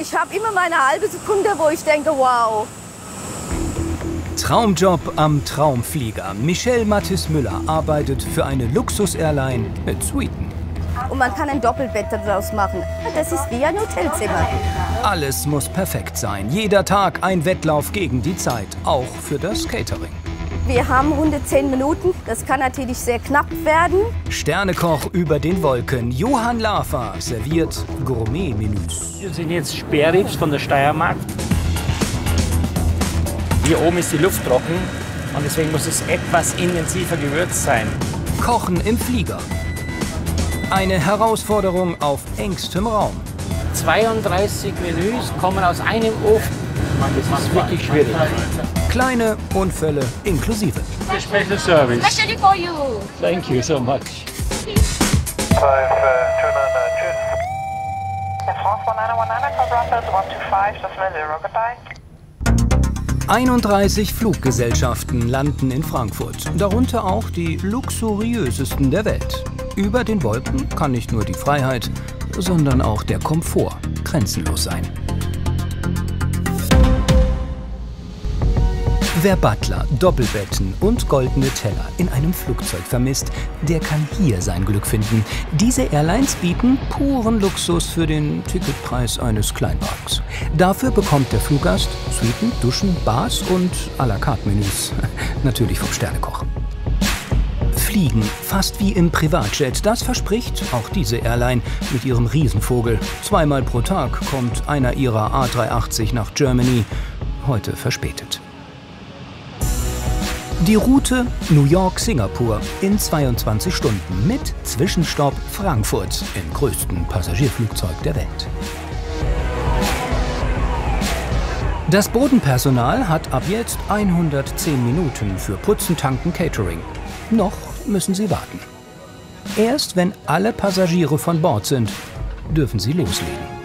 Ich habe immer meine halbe Sekunde, wo ich denke, wow. Traumjob am Traumflieger. Michelle Mathis Müller arbeitet für eine Luxus-Airline mit Suiten. Und man kann ein Doppelbett daraus machen. Das ist wie ein Hotelzimmer. Alles muss perfekt sein. Jeder Tag ein Wettlauf gegen die Zeit. Auch für das Catering. Wir haben 110 Minuten. Das kann natürlich sehr knapp werden. Sternekoch über den Wolken. Johann Lafer serviert Gourmet-Menüs. Wir sind jetzt Sperrribs von der Steiermark. Hier oben ist die Luft trocken und deswegen muss es etwas intensiver gewürzt sein. Kochen im Flieger. Eine Herausforderung auf engstem Raum. 32 Menüs kommen aus einem Ofen. Das ist wirklich schwierig. Kleine Unfälle inklusive. Special Service. Especially for you. Thank you so much. Five, uh, two nine nine, cheers. In France 1919, for Brussels 125, just zero, goodbye. 31 Fluggesellschaften landen in Frankfurt, darunter auch die luxuriösesten der Welt. Über den Wolken kann nicht nur die Freiheit, sondern auch der Komfort grenzenlos sein. Wer Butler, Doppelbetten und goldene Teller in einem Flugzeug vermisst, der kann hier sein Glück finden. Diese Airlines bieten puren Luxus für den Ticketpreis eines Kleinwagens. Dafür bekommt der Fluggast Suiten, Duschen, Bars und à la carte Menüs. Natürlich vom Sternekoch. Fliegen, fast wie im Privatjet, das verspricht auch diese Airline mit ihrem Riesenvogel. Zweimal pro Tag kommt einer ihrer A380 nach Germany, heute verspätet. Die Route New York-Singapur in 22 Stunden mit Zwischenstopp Frankfurt im größten Passagierflugzeug der Welt. Das Bodenpersonal hat ab jetzt 110 Minuten für Putzen, Tanken, Catering. Noch müssen sie warten. Erst wenn alle Passagiere von Bord sind, dürfen sie loslegen.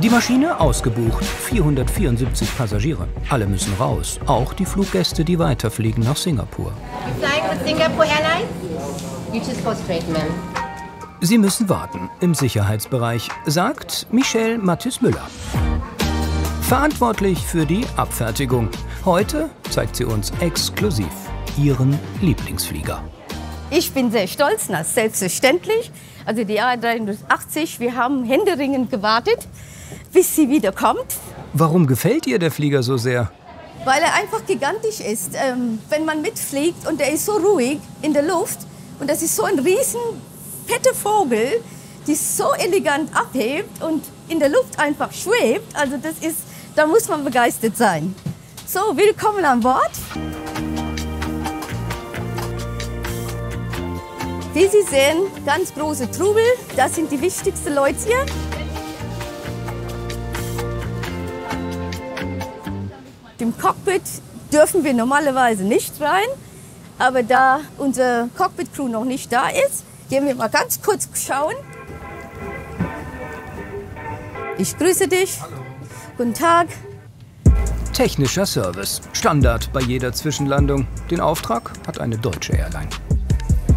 Die Maschine ausgebucht, 474 Passagiere. Alle müssen raus, auch die Fluggäste, die weiterfliegen nach Singapur. Flying with Singapore Airlines? You just go straight, ma'am. Sie müssen warten im Sicherheitsbereich, sagt Michelle Mathis Müller. Verantwortlich für die Abfertigung. Heute zeigt sie uns exklusiv ihren Lieblingsflieger. Ich bin sehr stolz, na, selbstverständlich. Also die A380, wir haben händeringend gewartet bis sie wieder kommt. Warum gefällt ihr der Flieger so sehr? Weil er einfach gigantisch ist. Ähm, wenn man mitfliegt und er ist so ruhig in der Luft und das ist so ein riesen fetter Vogel, die so elegant abhebt und in der Luft einfach schwebt. Also das ist, da muss man begeistert sein. So, willkommen an Bord. Wie Sie sehen, ganz große Trubel. Das sind die wichtigsten Leute hier. Im Cockpit dürfen wir normalerweise nicht rein, aber da unsere Cockpit-Crew noch nicht da ist, gehen wir mal ganz kurz schauen. Ich grüße dich. Hallo. Guten Tag. Technischer Service. Standard bei jeder Zwischenlandung. Den Auftrag hat eine deutsche Airline.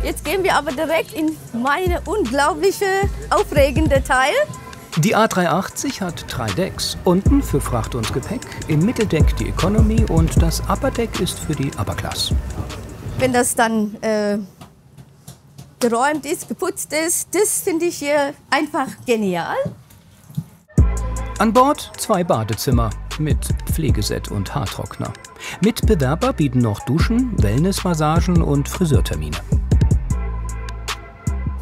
Jetzt gehen wir aber direkt in meine unglaubliche, aufregende Teil. Die A380 hat drei Decks. Unten für Fracht und Gepäck, im Mitteldeck die Economy und das Upper Deck ist für die Upper Class. Wenn das dann äh, geräumt ist, geputzt ist, das finde ich hier einfach genial. An Bord zwei Badezimmer mit Pflegeset und Haartrockner. Mitbewerber bieten noch Duschen, Wellnessmassagen und Friseurtermine.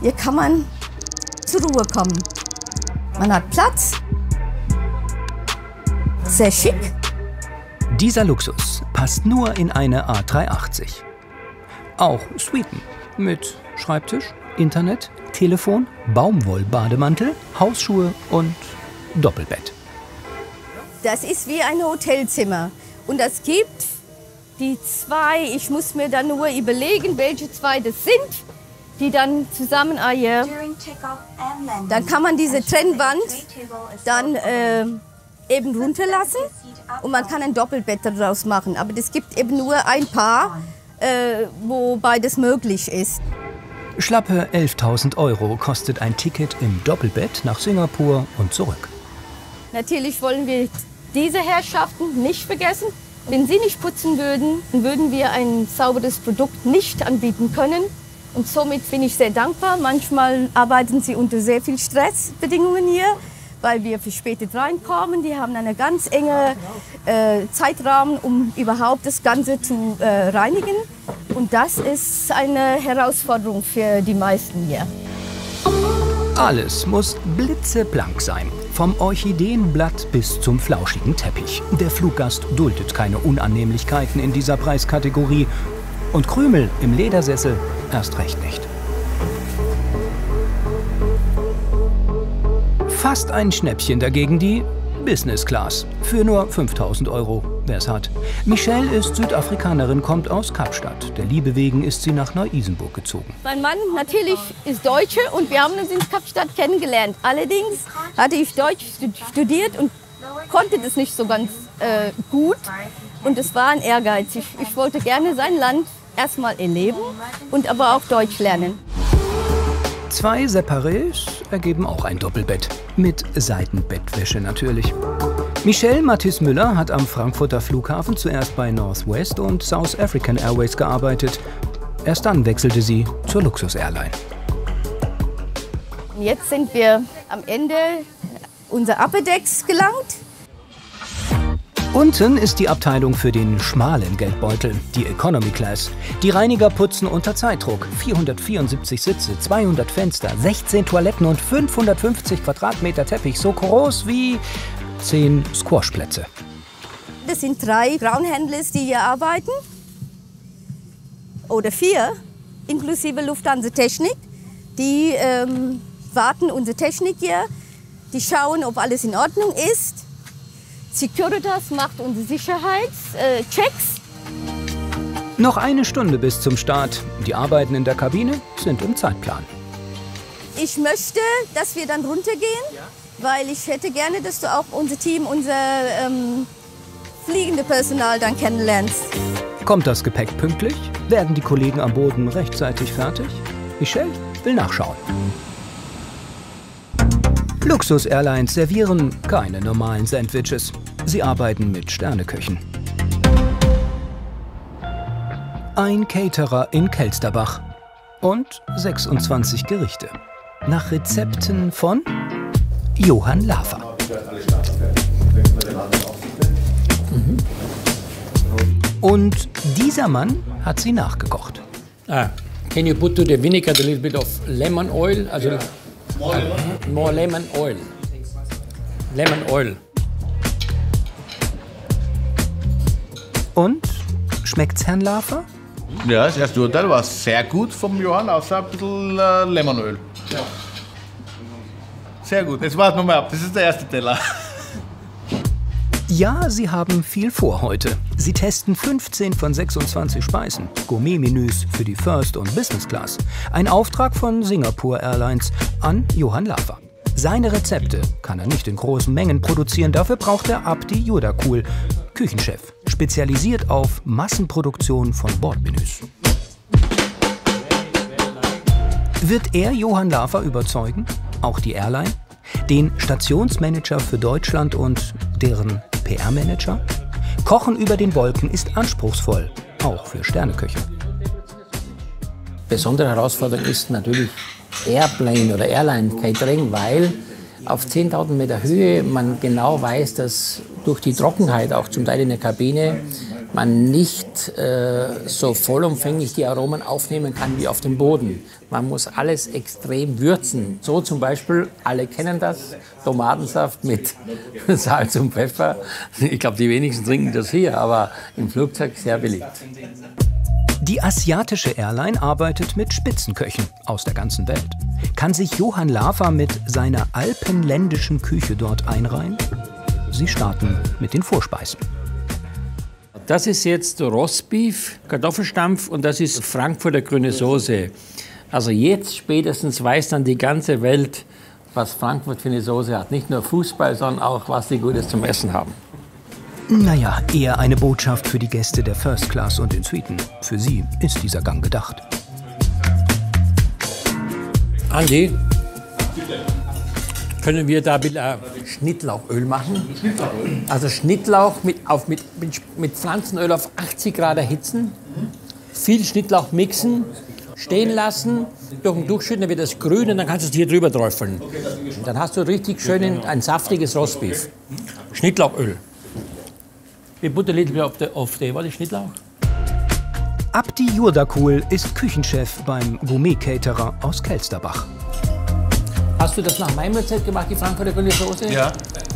Hier kann man zur Ruhe kommen. Man hat Platz. Sehr schick. Dieser Luxus passt nur in eine A380. Auch Suiten mit Schreibtisch, Internet, Telefon, Baumwollbademantel, Hausschuhe und Doppelbett. Das ist wie ein Hotelzimmer. Und es gibt die zwei, ich muss mir dann nur überlegen, welche zwei das sind die dann zusammen, ah yeah. dann kann man diese Trennwand dann äh, eben runterlassen und man kann ein Doppelbett daraus machen. Aber es gibt eben nur ein Paar, äh, wo beides möglich ist. Schlappe 11.000 Euro kostet ein Ticket im Doppelbett nach Singapur und zurück. Natürlich wollen wir diese Herrschaften nicht vergessen. Wenn sie nicht putzen würden, dann würden wir ein sauberes Produkt nicht anbieten können. Und somit bin ich sehr dankbar. Manchmal arbeiten sie unter sehr viel Stressbedingungen hier, weil wir verspätet reinkommen. Die haben einen ganz engen äh, Zeitrahmen, um überhaupt das Ganze zu äh, reinigen. Und das ist eine Herausforderung für die meisten hier. Alles muss blitzeblank sein. Vom Orchideenblatt bis zum flauschigen Teppich. Der Fluggast duldet keine Unannehmlichkeiten in dieser Preiskategorie. Und Krümel im Ledersessel erst recht nicht. Fast ein Schnäppchen dagegen die Business Class. Für nur 5000 Euro, wer es hat. Michelle ist Südafrikanerin, kommt aus Kapstadt. Der Liebe wegen ist sie nach Neu-Isenburg gezogen. Mein Mann natürlich ist Deutsche und wir haben uns in Kapstadt kennengelernt. Allerdings hatte ich Deutsch studiert und konnte das nicht so ganz äh, gut. Und es war ein Ehrgeiz. Ich, ich wollte gerne sein Land erstmal erleben und aber auch Deutsch lernen. Zwei Separés ergeben auch ein Doppelbett. Mit Seitenbettwäsche natürlich. Michelle Mathis Müller hat am Frankfurter Flughafen zuerst bei Northwest und South African Airways gearbeitet. Erst dann wechselte sie zur Luxus Airline. Jetzt sind wir am Ende unser Upper Decks gelangt. Unten ist die Abteilung für den schmalen Geldbeutel, die Economy Class. Die Reiniger putzen unter Zeitdruck. 474 Sitze, 200 Fenster, 16 Toiletten und 550 Quadratmeter Teppich, so groß wie 10 Squashplätze. Das sind drei Groundhandlers, die hier arbeiten. Oder vier, inklusive Lufthansa Technik. Die ähm, warten unsere Technik hier. Die schauen, ob alles in Ordnung ist. Securitas macht unsere Sicherheitschecks. Noch eine Stunde bis zum Start. Die Arbeiten in der Kabine sind im Zeitplan. Ich möchte, dass wir dann runtergehen, weil ich hätte gerne, dass du auch unser Team, unser ähm, fliegende Personal dann kennenlernst. Kommt das Gepäck pünktlich? Werden die Kollegen am Boden rechtzeitig fertig? Michelle will nachschauen. Luxus Airlines servieren keine normalen Sandwiches. Sie arbeiten mit Sterneköchen. Ein Caterer in Kelsterbach und 26 Gerichte. Nach Rezepten von Johann Lafer. Und dieser Mann hat sie nachgekocht. Ah, can you put to the vinegar a little bit of lemon oil? Also, more, more lemon oil. Lemon oil. Und schmeckt's Herrn Lafer? Ja, das erste Urteil war sehr gut vom Johann, außer ein bisschen äh, Lemonöl. Sehr gut. Jetzt warten wir mal ab. Das ist der erste Teller. Ja, sie haben viel vor heute. Sie testen 15 von 26 Speisen. Gourmet-Menüs für die First und Business Class. Ein Auftrag von Singapore Airlines an Johann Lafer. Seine Rezepte kann er nicht in großen Mengen produzieren, dafür braucht er Abdi Judakul, Küchenchef, spezialisiert auf Massenproduktion von Bordmenüs. Wird er Johann Lafer überzeugen? Auch die Airline? Den Stationsmanager für Deutschland und deren PR-Manager? Kochen über den Wolken ist anspruchsvoll, auch für Sterneköche. Besondere Herausforderung ist natürlich Airplane oder Airline Catering, weil auf 10.000 Meter Höhe man genau weiß, dass durch die Trockenheit auch zum Teil in der Kabine man nicht äh, so vollumfänglich die Aromen aufnehmen kann wie auf dem Boden. Man muss alles extrem würzen. So zum Beispiel, alle kennen das, Tomatensaft mit Salz und Pfeffer. Ich glaube, die wenigsten trinken das hier, aber im Flugzeug sehr beliebt. Die asiatische Airline arbeitet mit Spitzenköchen aus der ganzen Welt. Kann sich Johann Lafer mit seiner alpenländischen Küche dort einreihen? Sie starten mit den Vorspeisen. Das ist jetzt Rostbeef, Kartoffelstampf und das ist Frankfurter grüne Soße. Also jetzt spätestens weiß dann die ganze Welt, was Frankfurt für eine Soße hat. Nicht nur Fußball, sondern auch, was die Gutes zum Essen haben. Naja, eher eine Botschaft für die Gäste der First Class und den Suiten. Für sie ist dieser Gang gedacht. Andi, können wir da mit, äh, Schnittlauchöl machen. Also Schnittlauch mit, auf, mit, mit, mit Pflanzenöl auf 80 Grad erhitzen, viel Schnittlauch mixen, stehen lassen, durch den Durchschütten, dann wird das grün und dann kannst du es hier drüber träufeln. Und dann hast du richtig schön ein, saftiges Rostbeef. Schnittlauchöl. Wir butter little auf the, auf was ist Schnittlauch? Abdi Jurdakul ist Küchenchef beim Gourmet-Caterer aus Kelsterbach. Hast du das nach meinem Rezept gemacht, die Frankfurter Grillsoße? Ja.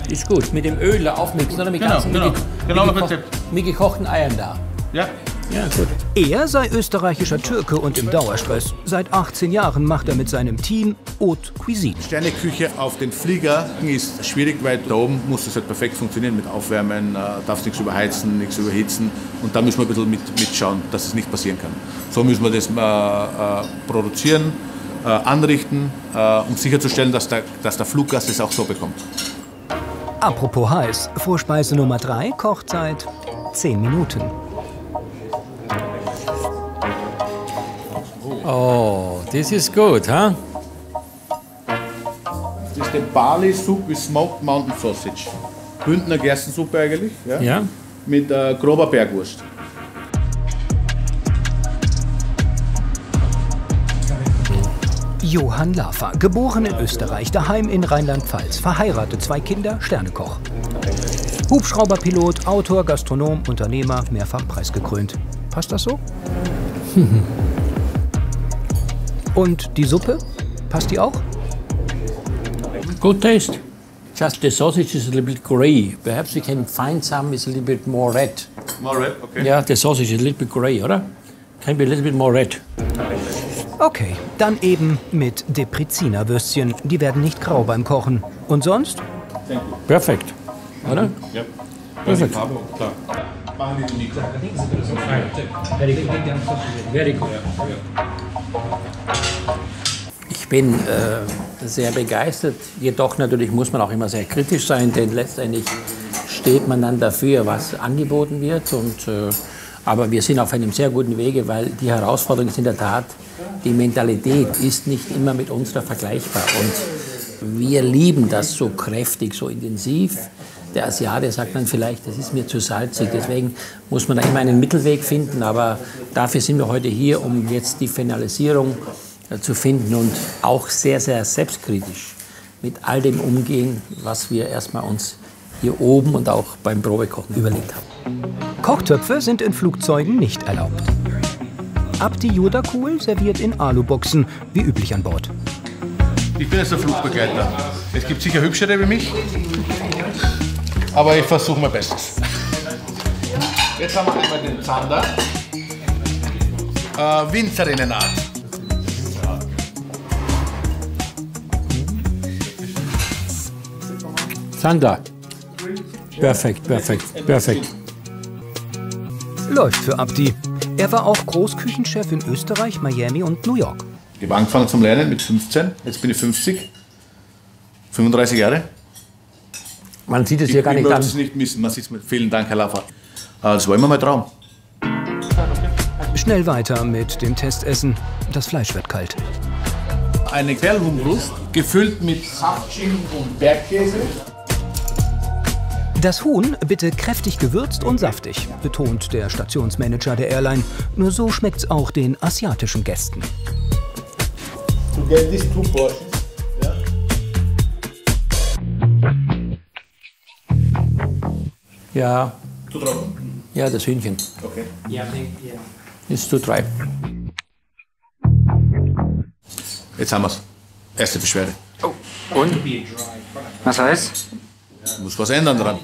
Ist gut. Mit dem Öl aufmixen oder mit Genau, ganzen genau. mit, Genau mit, das gekoch- Rezept. mit gekochten Eiern da. Ja. Ja, gut. Er sei österreichischer Türke und im Dauerstress. Seit 18 Jahren macht er mit seinem Team Haute Cuisine. Sterneküche auf den Flieger ist schwierig, weil da oben muss es halt perfekt funktionieren mit Aufwärmen, äh, darfst nichts überheizen, nichts überhitzen und da müssen wir ein bisschen mit, mitschauen, dass es nicht passieren kann. So müssen wir das äh, äh, produzieren, äh, anrichten, äh, um sicherzustellen, dass der, dass der Fluggast es auch so bekommt. Apropos heiß, Vorspeise Nummer 3 kocht seit 10 Minuten. Oh, this is good, huh? Das ist der Barley Soup with Smoked Mountain Sausage. Bündner Gerstensuppe eigentlich, ja? Ja. mit äh, grober Bergwurst. Johann Lafer, geboren in Österreich, daheim in Rheinland-Pfalz, verheiratet, zwei Kinder, Sternekoch. Hubschrauberpilot, Autor, Gastronom, Unternehmer, mehrfach preisgekrönt. Passt das so? Und die Suppe? Passt die auch? Good taste. Just the sausage is a little bit grey. Perhaps we can find some is a little bit more red. More red, okay. Yeah, the sausage is a little bit grey, oder? Can be a little bit more red. Okay, dann eben mit Deprizinerwürstchen. Die werden nicht grau beim Kochen. Und sonst? Perfect. Oder? Ja. Perfect. klar. Ich bin äh, sehr begeistert. Jedoch natürlich muss man auch immer sehr kritisch sein, denn letztendlich steht man dann dafür, was angeboten wird. Und, äh, aber wir sind auf einem sehr guten Wege, weil die Herausforderung ist in der Tat, die Mentalität ist nicht immer mit unserer vergleichbar. Und wir lieben das so kräftig, so intensiv. Der Asiate sagt dann vielleicht, das ist mir zu salzig. Deswegen muss man da immer einen Mittelweg finden. Aber dafür sind wir heute hier, um jetzt die Finalisierung äh, zu finden und auch sehr, sehr selbstkritisch mit all dem umgehen, was wir erstmal uns hier oben und auch beim Probekochen überlegt haben. Kochtöpfe sind in Flugzeugen nicht erlaubt. Abdi Jurdakul serviert in Aluboxen, wie üblich an Bord. Ich bin jetzt der Flugbegleiter. Es gibt sicher hübschere wie mich, aber ich versuche mein Bestes. Jetzt haben wir einmal den Zander. Äh, Winzerinnenart. Sander. Perfekt, perfekt, perfekt. Läuft für Abdi. Er war auch Großküchenchef in Österreich, Miami und New York. Ich habe angefangen zum Lernen mit 15, jetzt bin ich 50, 35 Jahre. Man sieht es hier Ich, gar ich nicht an. es nicht missen. Man sieht's mit. Vielen Dank, Herr Laffer. Äh, Das war immer mein Traum. Schnell weiter mit dem Testessen. Das Fleisch wird kalt. Eine Quellhuhnbrust, gefüllt mit Saftschinken und Bergkäse. Das Huhn bitte kräftig gewürzt und saftig, betont der Stationsmanager der Airline. Nur so schmeckt's auch den asiatischen Gästen. To get these two portions. Ja, Zu trocken. ja, das Hühnchen. Okay. Ist zu dry. Jetzt haben wir's. Erste Beschwerde. Was heißt? Muss was ändern dran.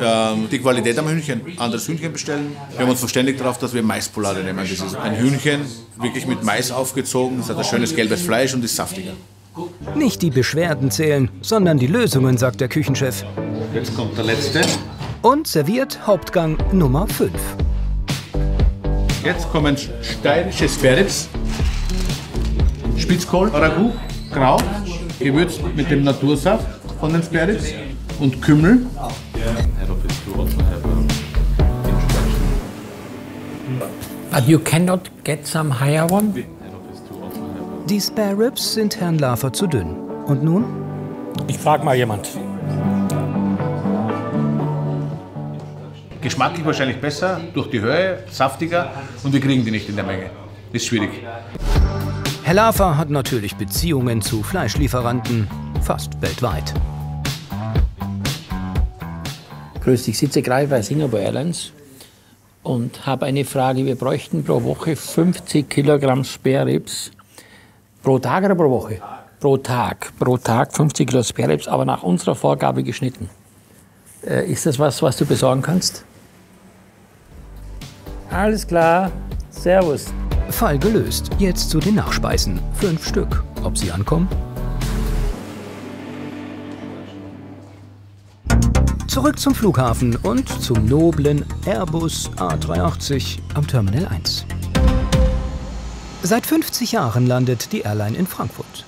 Ähm, die Qualität am Hühnchen. Anderes Hühnchen bestellen. Wir haben uns verständigt darauf, dass wir Maispolade nehmen. Das ist ein Hühnchen, wirklich mit Mais aufgezogen. Es hat ein schönes gelbes Fleisch und ist saftiger. Nicht die Beschwerden zählen, sondern die Lösungen, sagt der Küchenchef. Jetzt kommt der letzte. Und serviert Hauptgang Nummer 5. Jetzt kommen steirische Sperrits, Spitzkohl, Ragout, grau, gewürzt mit dem Natursaft von den Sperrits und Kümmel. But you cannot get some higher one? Die Spare Ribs sind Herrn Lafer zu dünn. Und nun? Ich frage mal jemand. Geschmacklich wahrscheinlich besser, durch die Höhe, saftiger und wir kriegen die nicht in der Menge. Ist schwierig. Herr Lafer hat natürlich Beziehungen zu Fleischlieferanten, fast weltweit. Grüß dich, sitze gerade bei Singapore Airlines und habe eine Frage. Wir bräuchten pro Woche 50 Kilogramm Sperrribs. Pro Tag oder pro Woche? Pro Tag. Pro Tag 50 Kilo Sperrribs, aber nach unserer Vorgabe geschnitten. Äh, ist das was, was du besorgen kannst? Alles klar. Servus. Fall gelöst. Jetzt zu den Nachspeisen. Fünf Stück. Ob sie ankommen? Zurück zum Flughafen und zum noblen Airbus A380 am Terminal 1. Seit 50 Jahren landet die Airline in Frankfurt.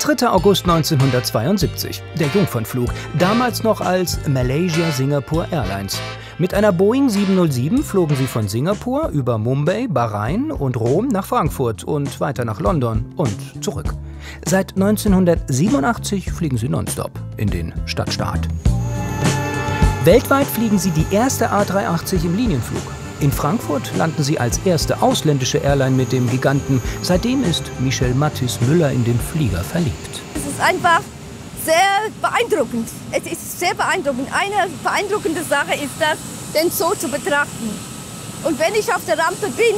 3. August 1972, der Jungfernflug, damals noch als Malaysia Singapore Airlines. Mit einer Boeing 707 flogen sie von Singapur über Mumbai, Bahrain und Rom nach Frankfurt und weiter nach London und zurück. Seit 1987 fliegen sie nonstop in den Stadtstaat. Weltweit fliegen sie die erste A380 im Linienflug. In Frankfurt landen sie als erste ausländische Airline mit dem Giganten. Seitdem ist Michel Mattis Müller in den Flieger verliebt. Es ist einfach sehr beeindruckend. Es ist sehr beeindruckend. Eine beeindruckende Sache ist das, den Zoo zu betrachten. Und wenn ich auf der Rampe bin,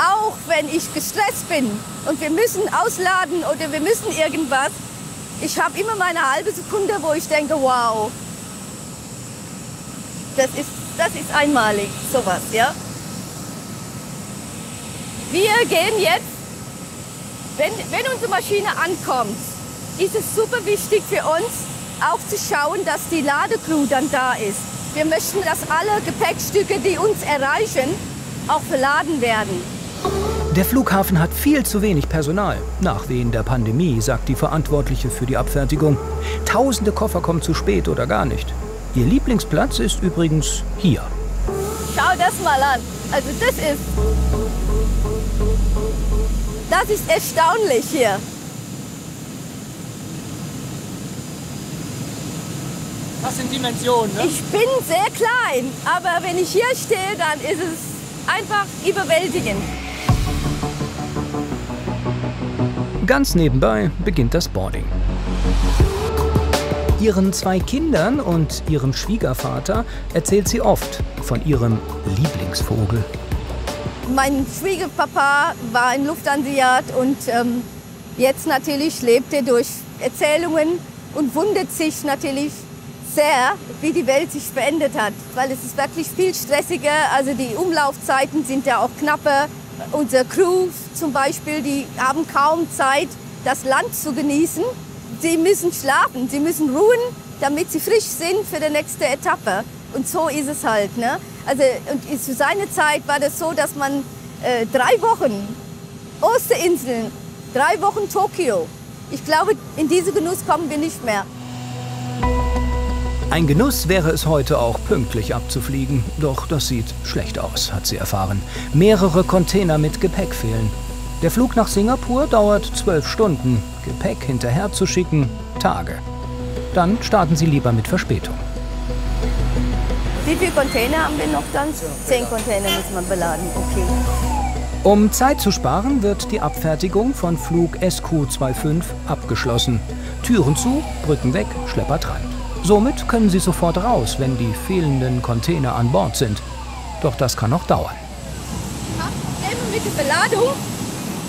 auch wenn ich gestresst bin und wir müssen ausladen oder wir müssen irgendwas, ich habe immer meine halbe Sekunde, wo ich denke, wow, das ist, das ist einmalig, sowas, ja. Wir gehen jetzt, wenn, wenn unsere Maschine ankommt, ist es super wichtig für uns, auch zu schauen, dass die Ladecrew dann da ist. Wir möchten, dass alle Gepäckstücke, die uns erreichen, auch verladen werden. Der Flughafen hat viel zu wenig Personal. Nach Wehen der Pandemie, sagt die Verantwortliche für die Abfertigung. Tausende Koffer kommen zu spät oder gar nicht. Ihr Lieblingsplatz ist übrigens hier. Schau das mal an. Also das ist... Das ist erstaunlich hier. Das sind Dimensionen, ne? Ich bin sehr klein, aber wenn ich hier stehe, dann ist es einfach überwältigend. Ganz nebenbei beginnt das Boarding. Ihren zwei Kindern und ihrem Schwiegervater erzählt sie oft von ihrem Lieblingsvogel. Mein Schwiegerpapa war ein Lufthansiat und ähm, jetzt natürlich lebt er durch Erzählungen und wundert sich natürlich sehr, wie die Welt sich verändert hat, weil es ist wirklich viel stressiger. Also die Umlaufzeiten sind ja auch knapper. Unsere Crew zum Beispiel, die haben kaum Zeit, das Land zu genießen. Sie müssen schlafen, sie müssen ruhen, damit sie frisch sind für die nächste Etappe. Und so ist es halt. Ne? Also und zu seiner Zeit war das so, dass man äh, drei Wochen Osterinseln, drei Wochen Tokio. Ich glaube, in diesen Genuss kommen wir nicht mehr. Ein Genuss wäre es heute auch pünktlich abzufliegen. Doch das sieht schlecht aus, hat sie erfahren. Mehrere Container mit Gepäck fehlen. Der Flug nach Singapur dauert zwölf Stunden. Gepäck hinterher zu schicken, Tage. Dann starten sie lieber mit Verspätung. Wie viele Container haben wir noch dann? Zehn Container müssen wir beladen, okay. Um Zeit zu sparen, wird die Abfertigung von Flug SQ25 abgeschlossen. Türen zu, Brücken weg, Schlepper dran. Somit können sie sofort raus, wenn die fehlenden Container an Bord sind. Doch das kann noch dauern. Probleme mit der Beladung,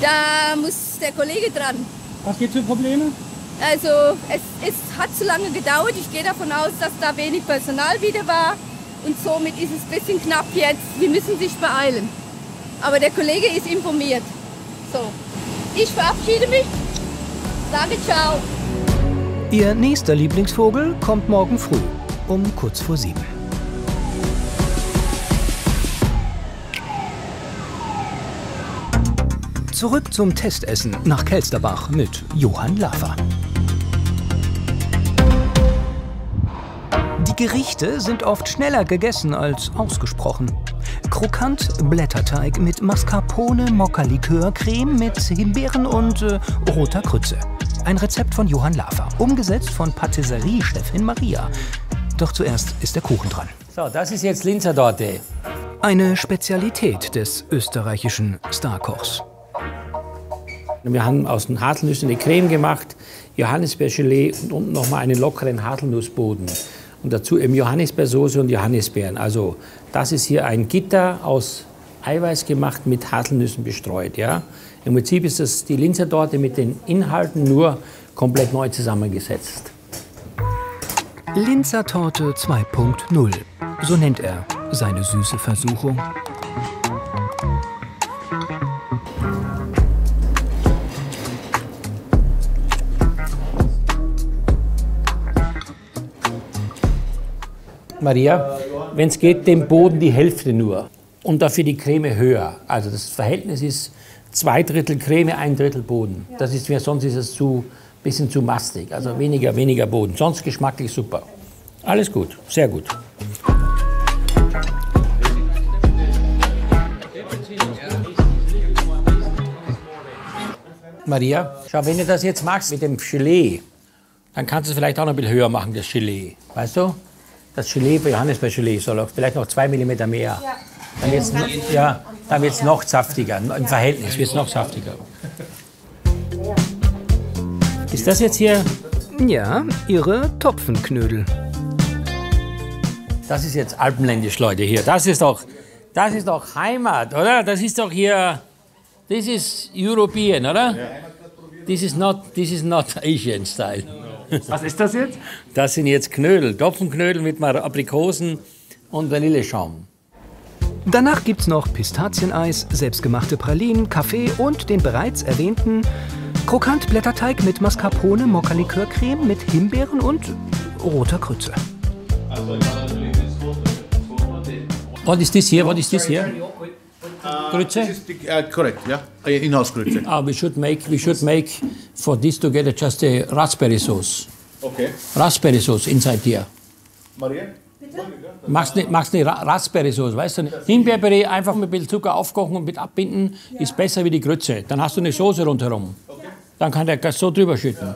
da muss der Kollege dran. Was gibt es für Probleme? Also es, es hat zu lange gedauert. Ich gehe davon aus, dass da wenig Personal wieder war. Und somit ist es ein bisschen knapp jetzt. Wir müssen sich beeilen. Aber der Kollege ist informiert. So, ich verabschiede mich. Sage ciao. Ihr nächster Lieblingsvogel kommt morgen früh um kurz vor sieben. Zurück zum Testessen nach Kelsterbach mit Johann Lafer. Die Gerichte sind oft schneller gegessen als ausgesprochen. Krokant Blätterteig mit Mascarpone Mokka Likörcreme mit Himbeeren und äh, roter Krütze. Ein Rezept von Johann Lafer, umgesetzt von Patisserie-Chefin Maria. Doch zuerst ist der Kuchen dran. So, das ist jetzt Linzer Torte. Eine Spezialität des österreichischen Starkochs. Wir haben aus den Haselnüssen eine Creme gemacht, Johannisbeergelee und unten nochmal einen lockeren Haselnussboden. Und dazu eben Johannisbeersoße und Johannisbeeren. Also das ist hier ein Gitter aus Eiweiß gemacht mit Haselnüssen bestreut. Ja? Im Prinzip ist das die Linzer Torte mit den Inhalten nur komplett neu zusammengesetzt. Linzer Torte 2.0. So nennt er seine süße Versuchung. Maria, wenn es geht, dem Boden die Hälfte nur. Und dafür die Creme höher. Also das Verhältnis ist zwei Drittel Creme, ein Drittel Boden. Das ist mir, sonst ist es zu bisschen zu mastig. Also weniger, weniger Boden. Sonst geschmacklich super. Alles gut, sehr gut. Maria, schau, wenn du das jetzt machst mit dem Gelee, dann kannst du es vielleicht auch noch ein bisschen höher machen, das Gelee. Weißt du? Das Gelee bei Johannisbeergelee soll auch vielleicht noch zwei Millimeter mehr. Dann wird es ja, dann wird's noch saftiger. Im Verhältnis wird es noch saftiger. Ist das jetzt hier? Ja, ihre Topfenknödel. Das ist jetzt alpenländisch, Leute, hier. Das ist doch, das ist doch Heimat, oder? Das ist doch hier, this is European, oder? This is not, this is not Asian style. Was ist das jetzt? Das sind jetzt Knödel, Topfenknödel mit Mar- Aprikosen und Vanilleschaum. Danach gibt's noch Pistazieneis, selbstgemachte Pralinen, Kaffee und den bereits erwähnten Krokantblätterteig mit Mascarpone, Mokka-Likörcreme mit Himbeeren und roter Grütze. What is this here? What is this here? Grütze? Uh, correct, yeah. Uh, In-house Grütze. Ah, we should make we should make for this together just a raspberry sauce. Okay. Raspberry sauce inside here. Maria? Machst eine, machst eine Ra Raspberry Sauce, weißt du? Himbeerpüree einfach mit ein bisschen Zucker aufkochen und mit abbinden ist besser wie die Grütze. Dann hast du eine Soße rundherum. Dann kann der Gast so drüber schütten.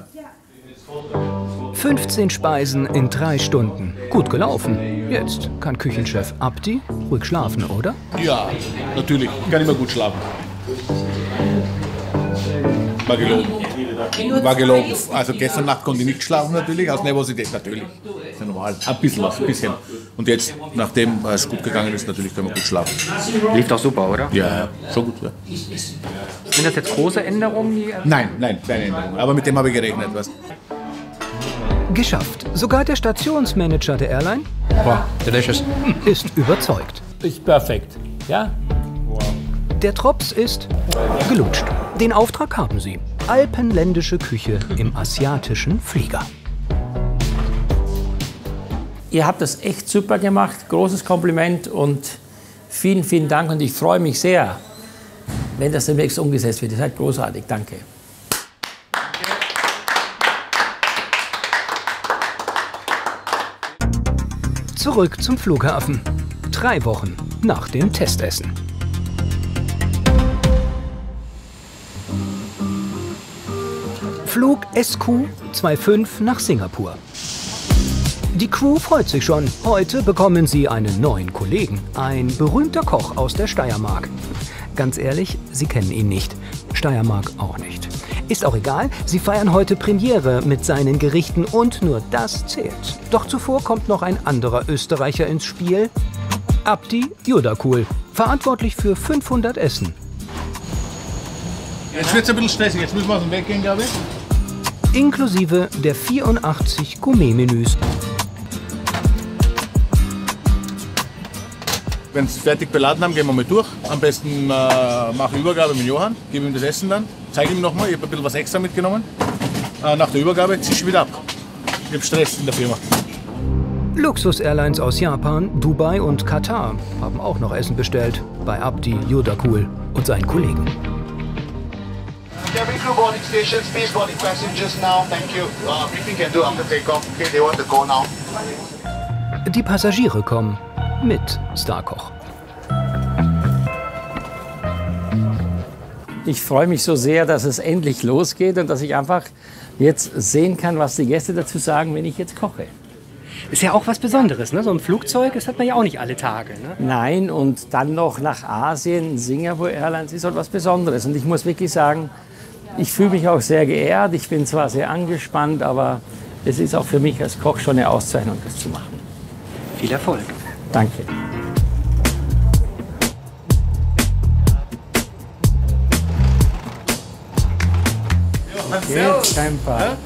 15 Speisen in drei Stunden. Gut gelaufen. Jetzt kann Küchenchef Abdi ruhig schlafen, oder? Ja, natürlich. Ich kann immer gut schlafen. War gelogen. War gelogen. Also gestern Nacht konnte ich nicht schlafen natürlich, aus Nervosität natürlich. Das ist ja normal. Ein bisschen was, ein bisschen. Und jetzt, nachdem es gut gegangen ist, natürlich können wir gut schlafen. Lief doch super, oder? Ja, ja, schon gut. Ja. Sind das jetzt große Änderungen? Die Nein, nein, keine Änderung. Aber mit dem habe ich gerechnet. Was? Geschafft. Sogar der Stationsmanager der Airline Wow, delicious. ist überzeugt. Ist perfekt. Ja? Der Drops ist gelutscht. Den Auftrag haben sie. Alpenländische Küche im asiatischen Flieger. Ihr habt das echt super gemacht. Großes Kompliment und vielen, vielen Dank. Und ich freue mich sehr, wenn das demnächst umgesetzt wird. Ihr seid großartig. Danke. Zurück zum Flughafen. Drei Wochen nach dem Testessen. Flug SQ25 nach Singapur. Die Crew freut sich schon. Heute bekommen sie einen neuen Kollegen. Ein berühmter Koch aus der Steiermark. Ganz ehrlich, sie kennen ihn nicht. Steiermark auch nicht. Ist auch egal, sie feiern heute Premiere mit seinen Gerichten und nur das zählt. Doch zuvor kommt noch ein anderer Österreicher ins Spiel. Abdi Judakul, verantwortlich für 500 Essen. Jetzt wird es ein bisschen stressig. Jetzt müssen wir aus dem Weg gehen, glaube ich. Inklusive der 84 Gourmet-Menüs. Wenn Sie fertig beladen haben, gehen wir mal durch. Am besten äh, mache ich Übergabe mit Johann, gebe ihm das Essen dann, zeige ihm nochmal, ich habe ein bisschen was extra mitgenommen. Äh, nach der Übergabe zische ich wieder ab. Ich habe Stress in der Firma. Luxus-Airlines aus Japan, Dubai und Katar haben auch noch Essen bestellt. Bei Abdi Judakul und seinen Kollegen. Cabin crew boarding stations, please boarding passengers now. Thank you. Uh, briefing can do after takeoff. Okay, they want to go now. Die Passagiere kommen mit Starkoch. Ich freue mich so sehr, dass es endlich losgeht und dass ich einfach jetzt sehen kann, was die Gäste dazu sagen, wenn ich jetzt koche. Ist ja auch was Besonderes, ne? So ein Flugzeug, das hat man ja auch nicht alle Tage. Ne? Nein, und dann noch nach Asien, Singapore Airlines ist halt was Besonderes. Und ich muss wirklich sagen, ich fühle mich auch sehr geehrt. Ich bin zwar sehr angespannt, aber es ist auch für mich als Koch schon eine Auszeichnung, das zu machen. Viel Erfolg. Danke. Okay, kein Fall.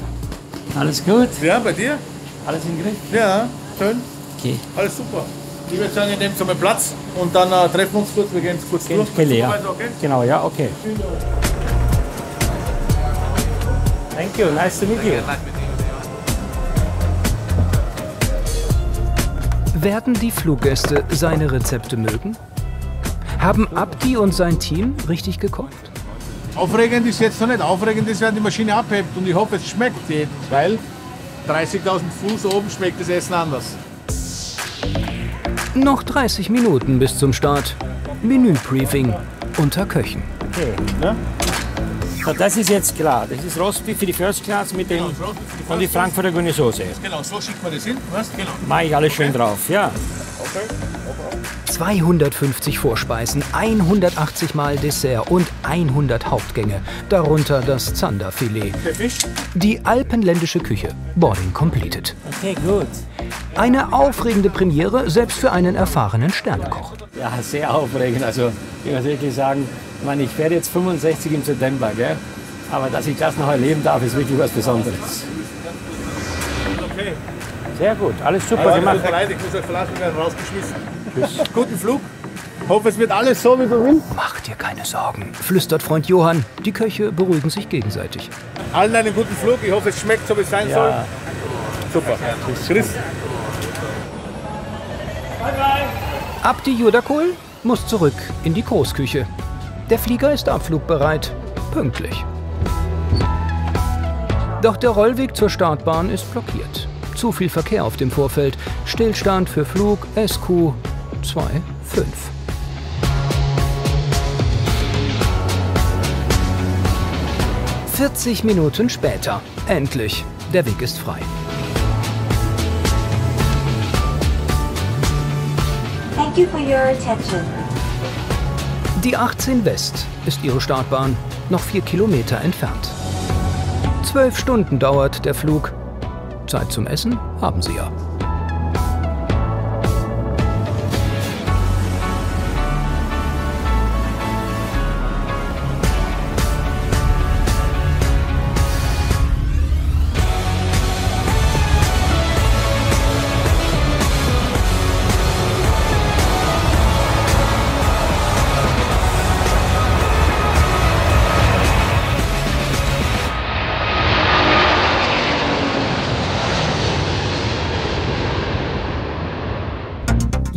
Alles gut? Ja, bei dir? Alles im Griff? Ja, schön. Okay. Alles super. Ich würde sagen, ihr nehmt so mal Platz und dann äh, treffen wir uns kurz. Wir gehen jetzt kurz Gehen durch. Keller, ja. Okay? Genau, ja, okay. Thank you, nice to meet you. Werden die Fluggäste seine Rezepte mögen? Haben Abdi und sein Team richtig gekocht? Aufregend ist jetzt noch nicht. Aufregend ist, wenn die Maschine abhebt. Und ich hoffe, es schmeckt jedem, weil 30.000 Fuß oben schmeckt das Essen anders. Noch 30 Minuten bis zum Start. Menübriefing unter Köchen. Okay. Ja? So, das ist jetzt klar. Das ist Rostbeef für die First Class mit dem und die Frankfurter grüne Soße. Genau, so schickt man das hin. Was? Genau. Mache ich alles schön drauf, ja. 250 Vorspeisen, 180 Mal Dessert und 100 Hauptgänge, darunter das Zanderfilet. Die alpenländische Küche. Boarding completed. Okay, gut. Eine aufregende Premiere, selbst für einen erfahrenen Sternekoch. Ja, sehr aufregend. Also, ich muss wirklich sagen, ich, meine, ich werde jetzt 65 im September, gell? aber dass ich das noch erleben darf, ist wirklich was Besonderes. Okay. Sehr gut, alles super Aber gemacht. tut mir leid, ich muss euch verlassen, wir werden rausgeschmissen. Guten Flug. Hoffe, es wird alles so, wie willst. Mach dir keine Sorgen, flüstert Freund Johann. Die Köche beruhigen sich gegenseitig. Allen einen guten Flug. Ich hoffe, es schmeckt so, wie es sein soll. Ja, Super. Chris. Abdi Judakul muss zurück in die Großküche. Der Flieger ist abflugbereit. Pünktlich. Doch der Rollweg zur Startbahn ist blockiert. Zu viel Verkehr auf dem Vorfeld. Stillstand für Flug SQ 25. Vierzig Minuten später. Endlich. Der Weg ist frei. Thank you for your attention. Die 18 West ist ihre Startbahn, noch vier Kilometer entfernt. Zwölf Stunden dauert der Flug. Zeit zum Essen haben sie ja.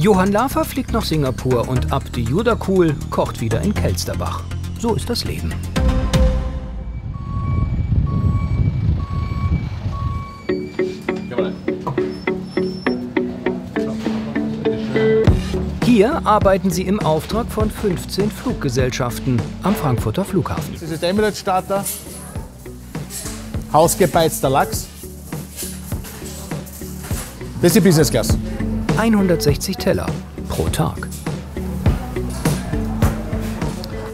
Johann Lafer fliegt nach Singapur und Abdi Judakul kocht wieder in Kelsterbach. So ist das Leben. Hier arbeiten sie im Auftrag von 15 Fluggesellschaften am Frankfurter Flughafen. Das ist Emirates Starter. Hausgebeizter Lachs. Das ist die Business Class. 160 Teller pro Tag.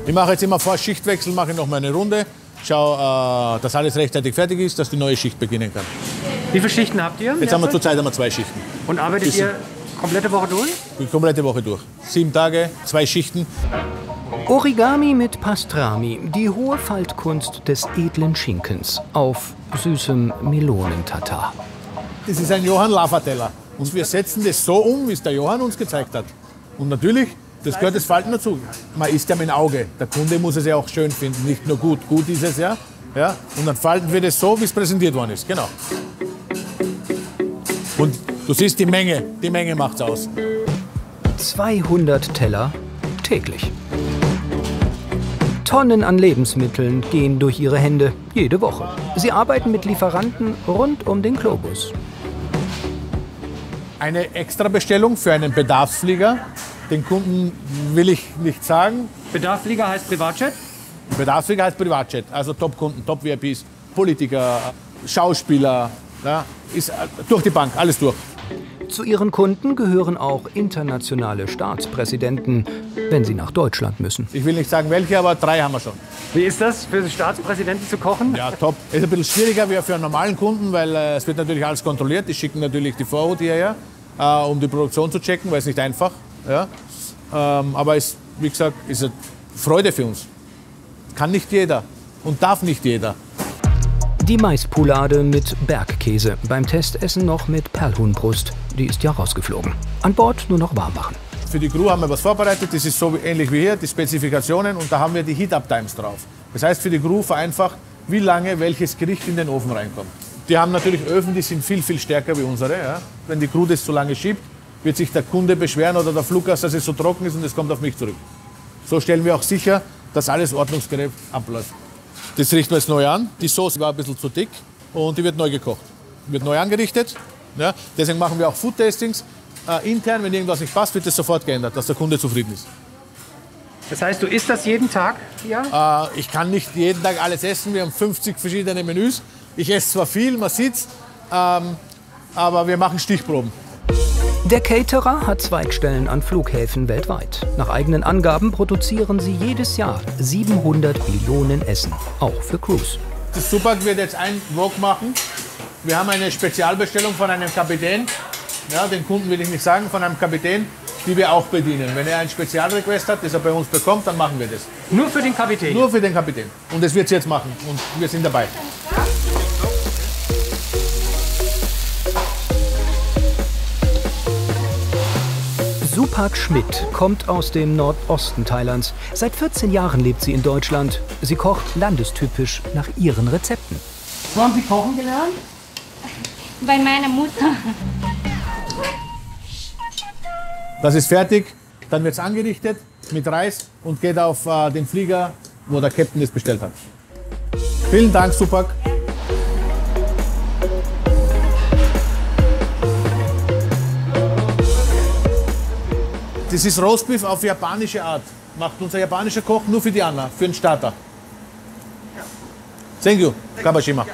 Ich mache jetzt immer vor Schichtwechsel, mache noch mal eine Runde. Schau, äh, dass alles rechtzeitig fertig ist, dass die neue Schicht beginnen kann. Wie viele Schichten habt ihr? Jetzt haben wir zurzeit haben wir zwei Schichten. Und arbeitet Bisschen. ihr komplette Woche durch? Die komplette Woche durch. Sieben Tage, zwei Schichten. Origami mit Pastrami, die hohe Faltkunst des edlen Schinkens auf süßem Melonentatar. Das ist ein Johann Lafateller. Und wir setzen das so um, wie es der Johann uns gezeigt hat. Und natürlich, das gehört das Falten dazu. Man isst ja mit dem Auge. Der Kunde muss es ja auch schön finden, nicht nur gut. Gut ist es ja. ja? Und dann falten wir das so, wie es präsentiert worden ist. Genau. Und du siehst die Menge. Die Menge macht's aus. 200 Teller täglich. Tonnen an Lebensmitteln gehen durch ihre Hände jede Woche. Sie arbeiten mit Lieferanten rund um den Globus. Eine Extrabestellung für einen Bedarfsflieger. Den Kunden will ich nicht sagen. Bedarfsflieger heißt Privatjet? Bedarfsflieger heißt Privatjet. Also Top-Kunden, Top-VIPs, Politiker, Schauspieler, ja, ist äh, durch die Bank, alles durch. Zu ihren Kunden gehören auch internationale Staatspräsidenten, wenn sie nach Deutschland müssen. Ich will nicht sagen welche, aber drei haben wir schon. Wie ist das, für Staatspräsidenten zu kochen? Ja, top. Ist ein bisschen schwieriger wie für einen normalen Kunden, weil äh, es wird natürlich alles kontrolliert. Die schicken natürlich die Vorhut hierher, äh, um die Produktion zu checken, weil es nicht einfach. Ja. Ähm, aber es, wie gesagt, ist eine Freude für uns. Kann nicht jeder und darf nicht jeder. Die Maispoulade mit Bergkäse. Beim Testessen noch mit Perlhuhnbrust. Die ist ja rausgeflogen. An Bord nur noch warm machen. Für die Crew haben wir was vorbereitet. Das ist so ähnlich wie hier, die Spezifikationen. Und da haben wir die Heat-Up-Times drauf. Das heißt für die Crew vereinfacht, wie lange welches Gericht in den Ofen reinkommt. Die haben natürlich Öfen, die sind viel, viel stärker wie unsere. Ja. Wenn die Crew das zu lange schiebt, wird sich der Kunde beschweren oder der Fluggast, dass es so trocken ist und es kommt auf mich zurück. So stellen wir auch sicher, dass alles ordnungsgerecht abläuft. Das richten wir jetzt neu an. Die Soße war ein bisschen zu dick und die wird neu gekocht. Wird neu angerichtet. Ja, deswegen machen wir auch Food-Tastings. Äh, intern, wenn irgendwas nicht passt, wird das sofort geändert, dass der Kunde zufrieden ist. Das heißt, du isst das jeden Tag? Ja. Äh, ich kann nicht jeden Tag alles essen. Wir haben 50 verschiedene Menüs. Ich esse zwar viel, man sieht's, ähm, aber wir machen Stichproben. Der Caterer hat Zweigstellen an Flughäfen weltweit. Nach eigenen Angaben produzieren sie jedes Jahr 700 Millionen Essen, auch für Cruise. Das Supak wird jetzt ein Wok machen. Wir haben eine Spezialbestellung von einem Kapitän. Ja, den Kunden will ich nicht sagen, von einem Kapitän, die wir auch bedienen. Wenn er einen Spezialrequest hat, das er bei uns bekommt, dann machen wir das. Nur für den Kapitän? Nur für den Kapitän. Und das wird sie jetzt machen. Und wir sind dabei. Supak Schmidt kommt aus dem Nordosten Thailands. Seit 14 Jahren lebt sie in Deutschland. Sie kocht landestypisch nach ihren Rezepten. Wo haben Sie kochen gelernt? Bei meiner Mutter. Das ist fertig. Dann wird es angerichtet mit Reis und geht auf äh, den Flieger, wo der Captain es bestellt hat. Vielen Dank, Supak. Das ist Roastbeef auf japanische Art. Macht unser japanischer Koch nur für die Anna, für den Starter. Thank you, Kabashima.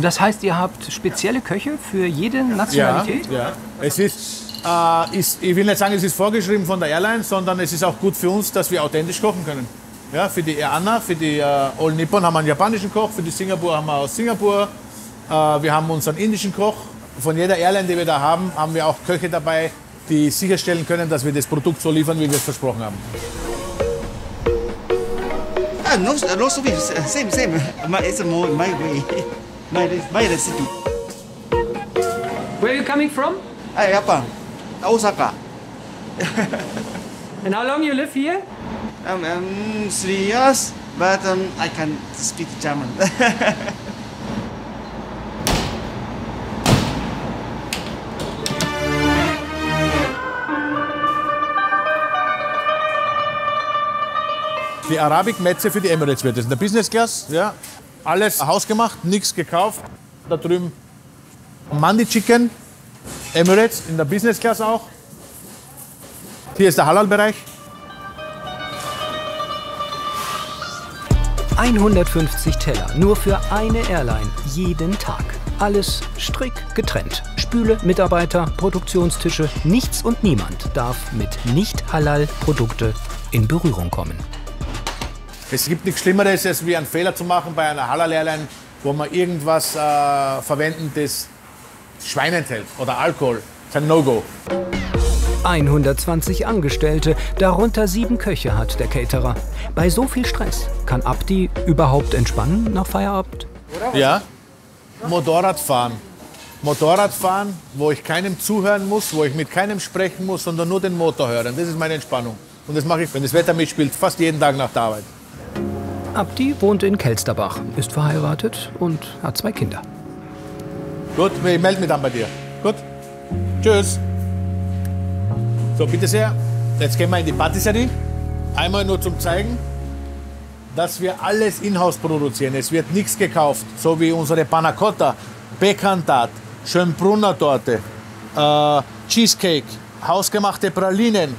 Das heißt, ihr habt spezielle Köche für jede Nationalität? Ja, ja. Es ist, äh, ist, ich will nicht sagen, es ist vorgeschrieben von der Airline, sondern es ist auch gut für uns, dass wir authentisch kochen können. Ja, für die Air Anna, für die äh, All Nippon haben wir einen japanischen Koch, für die Singapur haben wir aus Singapur. Äh, wir haben unseren indischen Koch. Von jeder Airline, die wir da haben, haben wir auch Köche dabei, die sicherstellen können, dass wir das Produkt so liefern, wie wir es versprochen haben. Ah, no, no soup is same, same. My, it's more my way, my, my recipe. Where are you coming from? Ah, Japan, Osaka. And how long you live here? Um, um, three years, but um, I can speak German. Die Arabic-Metze für die Emirates wird das. In der Business Class, ja, alles hausgemacht, nichts gekauft. Da drüben Mandi Chicken, Emirates, in der Business Class auch. Hier ist der Halal-Bereich. 150 Teller, nur für eine Airline, jeden Tag. Alles strikt getrennt. Spüle, Mitarbeiter, Produktionstische, nichts und niemand darf mit Nicht-Halal-Produkte in Berührung kommen. Es gibt nichts Schlimmeres, als wie einen Fehler zu machen bei einer Halal-Airline, wo man irgendwas äh, verwenden, das Schwein enthält oder Alkohol. Das ist ein No-Go. 120 Angestellte, darunter sieben Köche hat der Caterer. Bei so viel Stress kann Abdi überhaupt entspannen nach Feierabend? Ja, Motorradfahren. Motorradfahren, wo ich keinem zuhören muss, wo ich mit keinem sprechen muss, sondern nur den Motor hören. Das ist meine Entspannung. Und das mache ich, wenn das Wetter mitspielt, fast jeden Tag nach der Arbeit. Abdi wohnt in Kelsterbach, ist verheiratet und hat zwei Kinder. Gut, ich melde mich dann bei dir. Gut? Tschüss. So, bitte sehr. Jetzt gehen wir in die Patisserie. Einmal nur zum Zeigen, dass wir alles in-house produzieren. Es wird nichts gekauft, so wie unsere Panna Cotta, Bekantat, Schönbrunner Torte, äh, Cheesecake, hausgemachte Pralinen,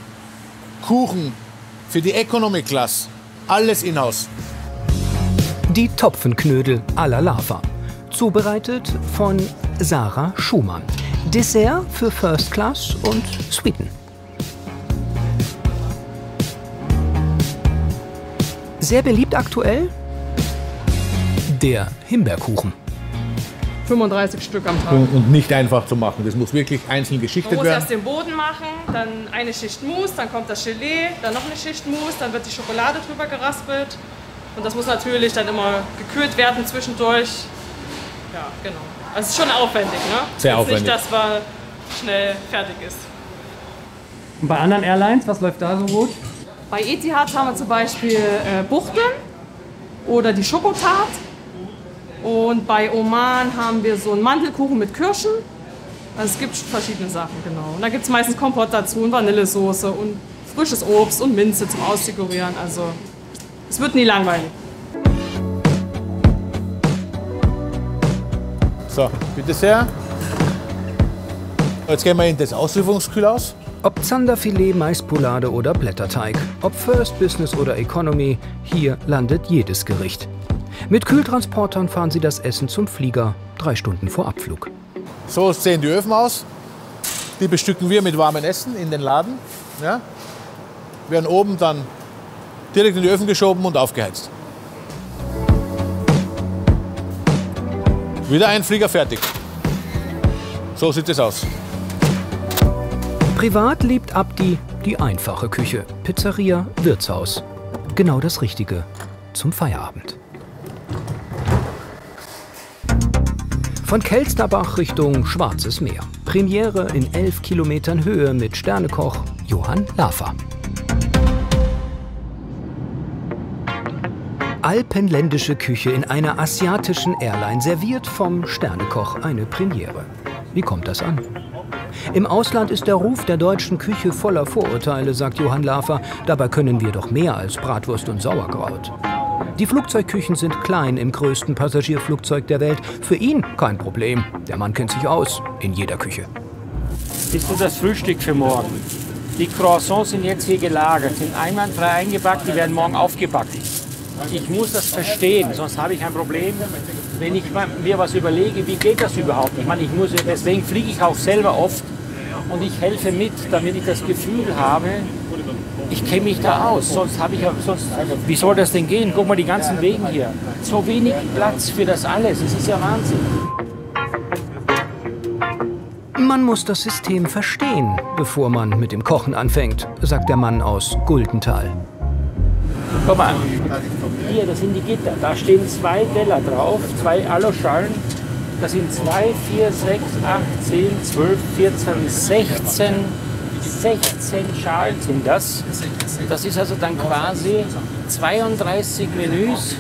Kuchen für die Economy Class. Alles in-house. Die Topfenknödel à la Lava. Zubereitet von Sarah Schumann. Dessert für First Class und Sweeten. Sehr beliebt aktuell der Himbeerkuchen. 35 Stück am Tag. Und, nicht einfach zu machen. Das muss wirklich einzeln Man geschichtet muss werden. erst den Boden machen, dann eine Schicht Mousse, dann kommt das Gelee, dann noch eine Schicht Mousse, dann wird die Schokolade drüber geraspelt. Und das muss natürlich dann immer gekühlt werden zwischendurch. Ja, genau. Also es ist schon aufwendig, ne? Sehr Jetzt aufwendig. Nicht, dass man schnell fertig ist. Und bei anderen Airlines, was läuft da so gut? Bei Etihad haben wir zum Beispiel äh, Buchteln oder die Schokotart. Und bei Oman haben wir so einen Mandelkuchen mit Kirschen. Also es gibt verschiedene Sachen, genau. Und da gibt es meistens Kompott dazu und Vanillesoße und frisches Obst und Minze zum Ausdekorieren. Also es wird nie langweilig. So, bitte sehr. Jetzt gehen wir in das Auslieferungskühlhaus. Ob Zanderfilet, Maispoulade oder Blätterteig, ob First Business oder Economy, hier landet jedes Gericht. Mit Kühltransportern fahren sie das Essen zum Flieger, drei Stunden vor Abflug. So sehen die Öfen aus. Die bestücken wir mit warmem Essen in den Laden. Ja? Werden oben dann direkt in die Öfen geschoben und aufgeheizt. Wieder ein Flieger fertig. So sieht es aus. Privat liebt Abdi die einfache Küche. Pizzeria, Wirtshaus. Genau das Richtige zum Feierabend. Von Kelsterbach Richtung Schwarzes Meer. Premiere in 11 Kilometern Höhe mit Sternekoch Johann Lafer. Alpenländische Küche in einer asiatischen Airline serviert vom Sternekoch eine Premiere. Wie kommt das an? Im Ausland ist der Ruf der deutschen Küche voller Vorurteile, sagt Johann Lafer. Dabei können wir doch mehr als Bratwurst und Sauerkraut. Die Flugzeugküchen sind klein im größten Passagierflugzeug der Welt. Für ihn kein Problem. Der Mann kennt sich aus in jeder Küche. Bist du das Frühstück für morgen? Die Croissants sind jetzt hier gelagert, sind einwandfrei eingepackt, die werden morgen aufgepackt. Ich muss das verstehen, sonst habe ich ein Problem, wenn ich mir was überlege, wie geht das überhaupt? Ich meine, ich muss, deswegen fliege ich auch selber oft und ich helfe mit, damit ich das Gefühl habe, ich kenne mich da aus, sonst habe ich ja, sonst, wie soll das denn gehen? Guck mal die ganzen Wegen hier. So wenig Platz für das alles, es ist ja Wahnsinn. Man muss das System verstehen, bevor man mit dem Kochen anfängt, sagt der Mann aus Guldental. Guck mal, hier, das sind die Gitter. Da stehen zwei Teller drauf, zwei Aluschalen. Das sind 2, 4, 6, 8, 10, 12, 14, 16, 16 Schalen sind das. Das ist also dann quasi 32 Menüs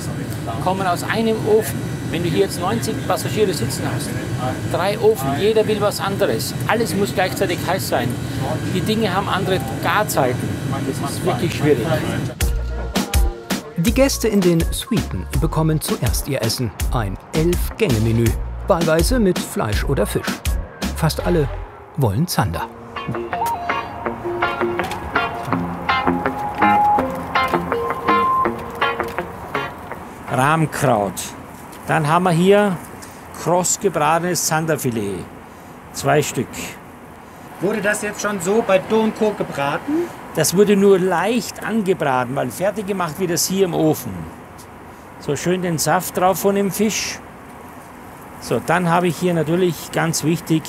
kommen aus einem Ofen. Wenn du hier jetzt 90 Passagiere sitzen hast, drei Ofen, jeder will was anderes. Alles muss gleichzeitig heiß sein. Die Dinge haben andere Garzeiten. Das ist wirklich schwierig. Die Gäste in den Suiten bekommen zuerst ihr Essen. Ein Elf-Gänge-Menü. Wahlweise mit Fleisch oder Fisch. Fast alle wollen Zander. Rahmkraut. Dann haben wir hier kross gebratenes Zanderfilet. Zwei Stück. Wurde das jetzt schon so bei Donko gebraten? Das wurde nur leicht angebraten, weil fertig gemacht wird das hier im Ofen. So schön den Saft drauf von dem Fisch. So, dann habe ich hier natürlich ganz wichtig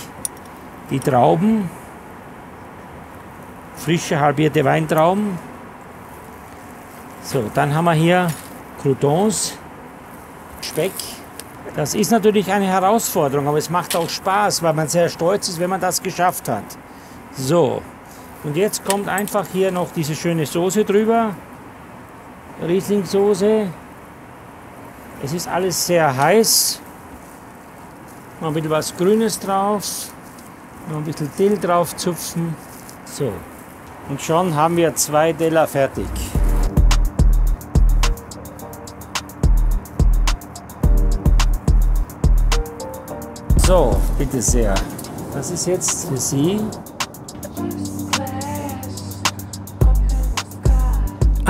die Trauben. Frische halbierte Weintrauben. So, dann haben wir hier Croutons, Speck. Das ist natürlich eine Herausforderung, aber es macht auch Spaß, weil man sehr stolz ist, wenn man das geschafft hat. So, und jetzt kommt einfach hier noch diese schöne Soße drüber. Rieslingssoße. Es ist alles sehr heiß. Noch ein bisschen was Grünes drauf. Noch ein bisschen Dill drauf zupfen. So. Und schon haben wir zwei Teller fertig. So, bitte sehr. Das ist jetzt für Sie.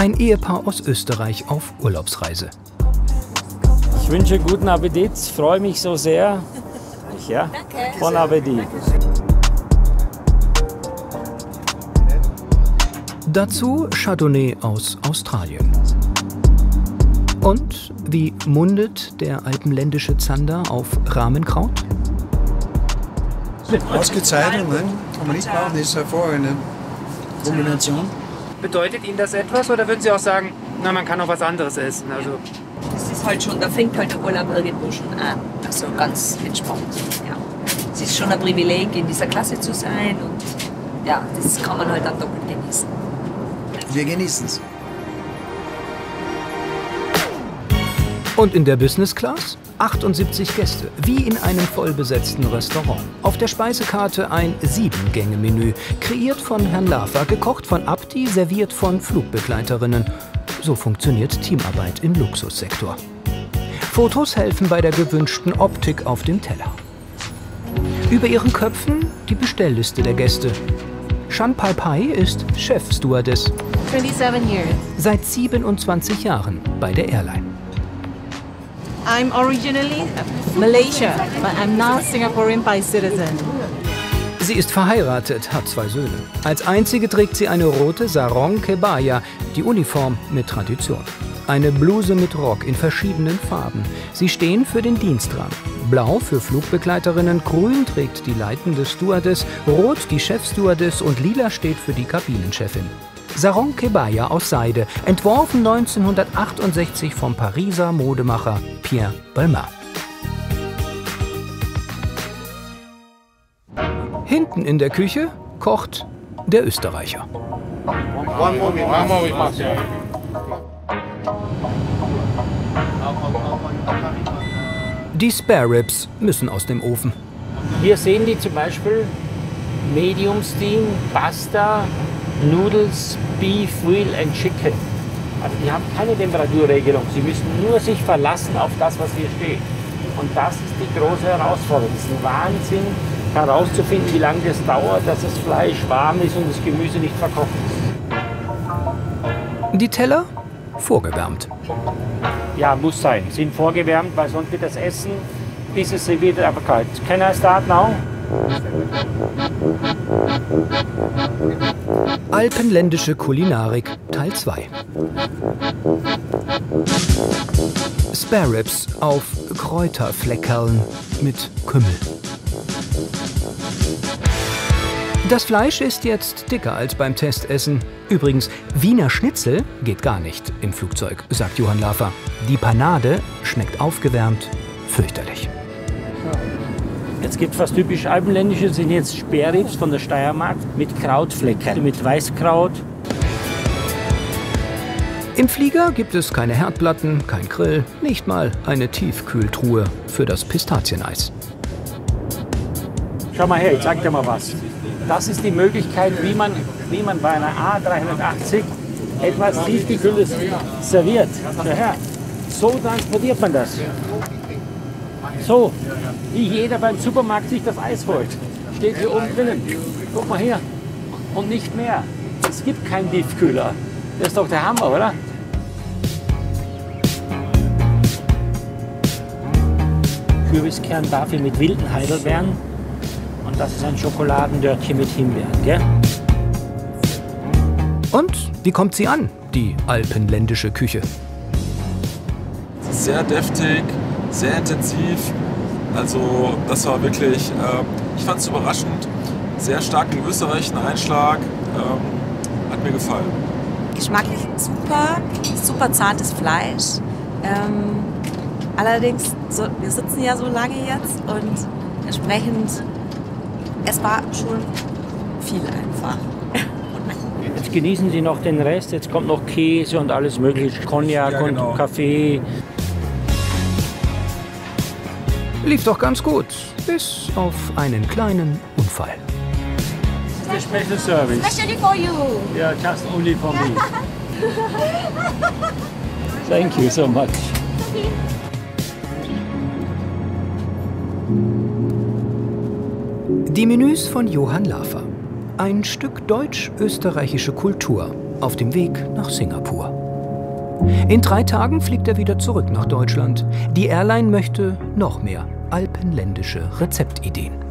Ein Ehepaar aus Österreich auf Urlaubsreise. Ich wünsche guten Appetit, freue mich so sehr. Ja, bon Appetit. Dazu Chardonnay aus Australien. Und wie mundet der alpenländische Zander auf Rahmenkraut? Ausgezeichnet, ne? kann man nicht machen, das ist hervorragende Kombination. Bedeutet Ihnen das etwas oder würden Sie auch sagen, na, man kann auch was anderes essen? Also Das ist halt schon, da fängt halt der Urlaub irgendwo schon an. Also ganz entspannt. Ja. Es ist schon ein Privileg, in dieser Klasse zu sein und ja, das kann man halt dann doppelt genießen. Wir genießen es. Und in der Business Class? 78 Gäste, wie in einem vollbesetzten Restaurant. Auf der Speisekarte ein Sieben-Gänge-Menü, kreiert von Herrn Lafer, gekocht von Abdi, serviert von Flugbegleiterinnen. So funktioniert Teamarbeit im Luxussektor. Fotos helfen bei der gewünschten Optik auf dem Teller. Über ihren Köpfen die Bestellliste der Gäste. Shan Pai Pai ist Chefstewardess 27 years. seit 27 Jahren bei der Airline. I'm originally Malaysia, but I'm now Singaporean by citizen. Sie ist verheiratet, hat zwei Söhne. Als einzige trägt sie eine rote Sarong Kebaya, die Uniform mit Tradition. Eine Bluse mit Rock in verschiedenen Farben. Sie stehen für den Dienstrang. Blau für Flugbegleiterinnen, grün trägt die leitende Stewardess, rot die Chefstewardess und lila steht für die Kabinenchefin. Sarong Kebaya aus Seide, entworfen 1968 vom Pariser Modemacher Pierre Balmain. Hinten in der Küche kocht der Österreicher. Die Spare Ribs müssen aus dem Ofen. Hier sehen die zum Beispiel Medium Steam, Pasta, Noodles, Beef, Wheel and Chicken. Also die haben keine Temperaturregelung. Sie müssen nur sich verlassen auf das, was hier steht. Und das ist die große Herausforderung. Es ist ein Wahnsinn, herauszufinden, wie lange das dauert, dass das Fleisch warm ist und das Gemüse nicht verkocht ist. Die Teller vorgewärmt. Ja, muss sein. Sind vorgewärmt, weil sonst wird das Essen, bis es aber kalt. Can I start now? Alpenländische Kulinarik Teil 2. Spare auf Kräuterfleckerln mit Kümmel. Das Fleisch ist jetzt dicker als beim Testessen. Übrigens, Wiener Schnitzel geht gar nicht im Flugzeug, sagt Johann Lafer. Die Panade schmeckt aufgewärmt fürchterlich. Jetzt gibt es was typisch alpenländisches, sind jetzt Sperrribs von der Steiermark mit Krautfleckern, mit Weißkraut. Im Flieger gibt es keine Herdplatten, kein Grill, nicht mal eine Tiefkühltruhe für das Pistazieneis. Schau mal her, ich zeig dir mal was. Das ist die Möglichkeit, wie man, wie man bei einer A380 etwas tiefgekühltes serviert. Schau her. So transportiert man das. So, wie jeder beim Supermarkt sich das Eis holt. Steht hier oben drinnen. Guck mal hier. Und nicht mehr. Es gibt keinen Tiefkühler. Das ist doch der Hammer, oder? Kürbiskern dafür mit wilden Heidelbeeren. Und das ist ein Schokoladendörtchen mit Himbeeren, gell? Und wie kommt sie an, die alpenländische Küche? Sehr deftig, sehr intensiv. Also das war wirklich, äh, ich fand es überraschend. Sehr starken österreichischen Einschlag. Ähm, hat mir gefallen. Geschmacklich super, super zartes Fleisch. Ähm, allerdings, so, wir sitzen ja so lange jetzt und entsprechend, es war schon viel einfach. Jetzt genießen Sie noch den Rest. Jetzt kommt noch Käse und alles mögliche. Cognac Ja, genau. und Kaffee. Lief doch ganz gut, bis auf einen kleinen Unfall. The special service. Especially for you. Yeah, just only for me. Thank you so much. Die Menüs von Johann Lafer. Ein Stück deutsch-österreichische Kultur auf dem Weg nach Singapur. In drei Tagen fliegt er wieder zurück nach Deutschland. Die Airline möchte noch mehr alpenländische Rezeptideen.